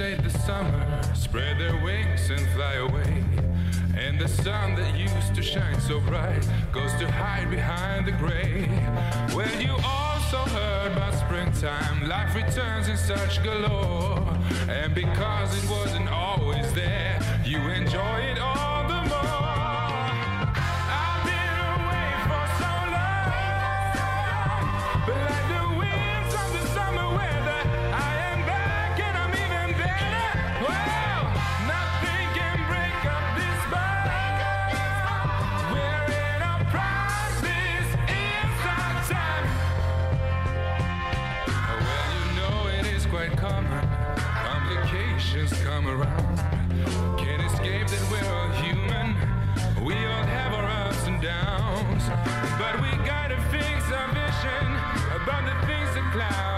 the summer spread their wings and fly away. And the sun that used to shine so bright goes to hide behind the gray. Well, you also heard about springtime, life returns in such galore. And because it wasn't always there, Complications come around. Can't escape that we're all human. We all have our ups and downs. But we gotta fix our vision about the things that cloud.